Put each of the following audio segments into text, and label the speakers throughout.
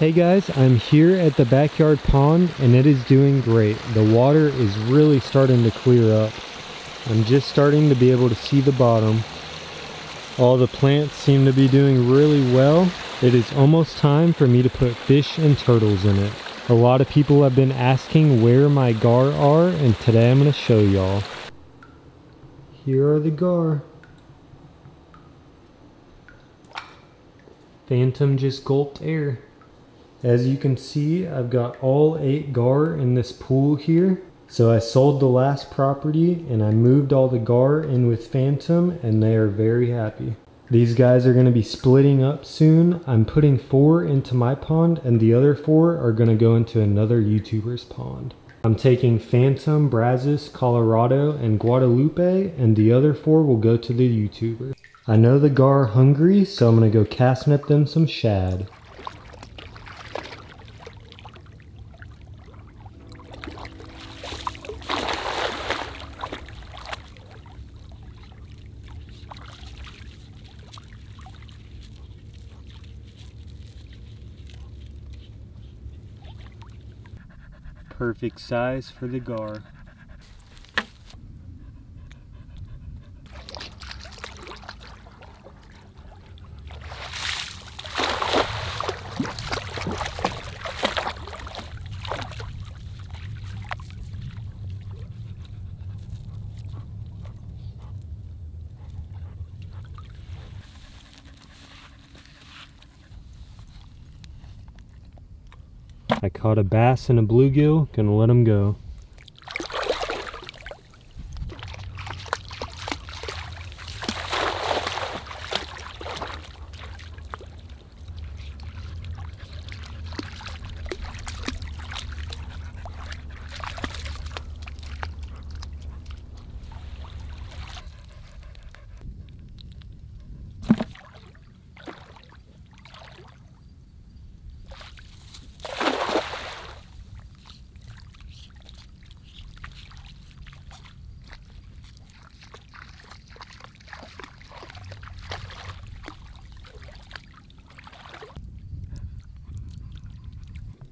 Speaker 1: Hey guys, I'm here at the backyard pond and it is doing great. The water is really starting to clear up. I'm just starting to be able to see the bottom. All the plants seem to be doing really well. It is almost time for me to put fish and turtles in it. A lot of people have been asking where my gar are and today I'm going to show y'all. Here are the gar. Phantom just gulped air. As you can see, I've got all eight gar in this pool here. So I sold the last property and I moved all the gar in with Phantom and they are very happy. These guys are going to be splitting up soon. I'm putting four into my pond and the other four are going to go into another YouTuber's pond. I'm taking Phantom, Brazos, Colorado, and Guadalupe and the other four will go to the YouTuber. I know the gar hungry, so I'm going to go cast net them some shad. Perfect size for the gar. I caught a bass and a bluegill, gonna let them go.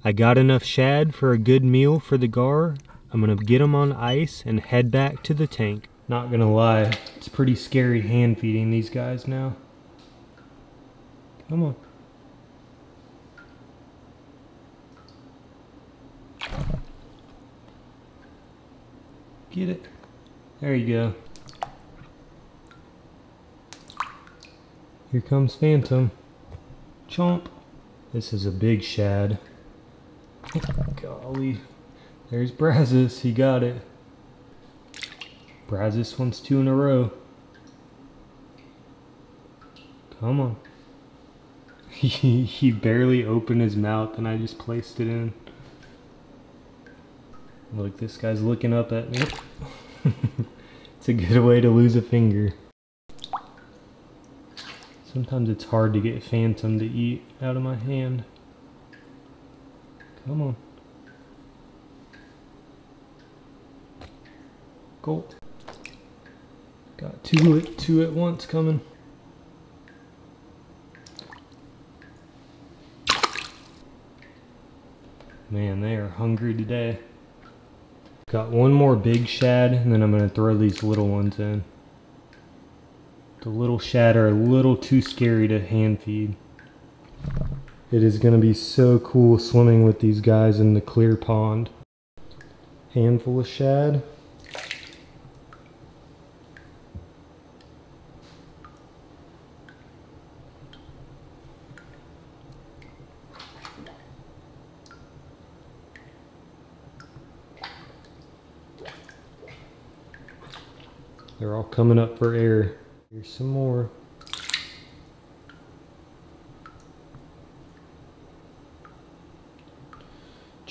Speaker 1: I got enough shad for a good meal for the gar. I'm gonna get them on ice and head back to the tank. Not gonna lie, it's pretty scary hand feeding these guys now. Come on. Get it. There you go. Here comes Phantom. Chomp. This is a big shad. Golly. There's Brazos. He got it. Brazos wants two in a row. Come on. He, he barely opened his mouth and I just placed it in. Look, this guy's looking up at me. it's a good way to lose a finger. Sometimes it's hard to get Phantom to eat out of my hand. Come on. Gold. Got two, two at once coming. Man, they are hungry today. Got one more big shad, and then I'm going to throw these little ones in. The little shad are a little too scary to hand feed. It is going to be so cool swimming with these guys in the clear pond. Handful of shad. They're all coming up for air. Here's some more.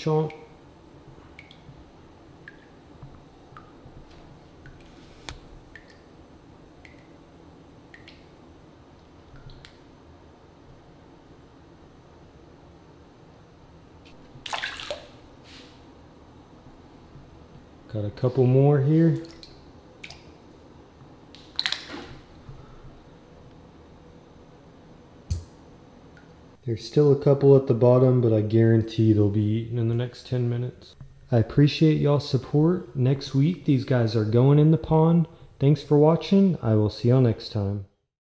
Speaker 1: Got a couple more here. There's still a couple at the bottom, but I guarantee they'll be eaten in the next 10 minutes. I appreciate y'all's support. Next week, these guys are going in the pond. Thanks for watching. I will see y'all next time.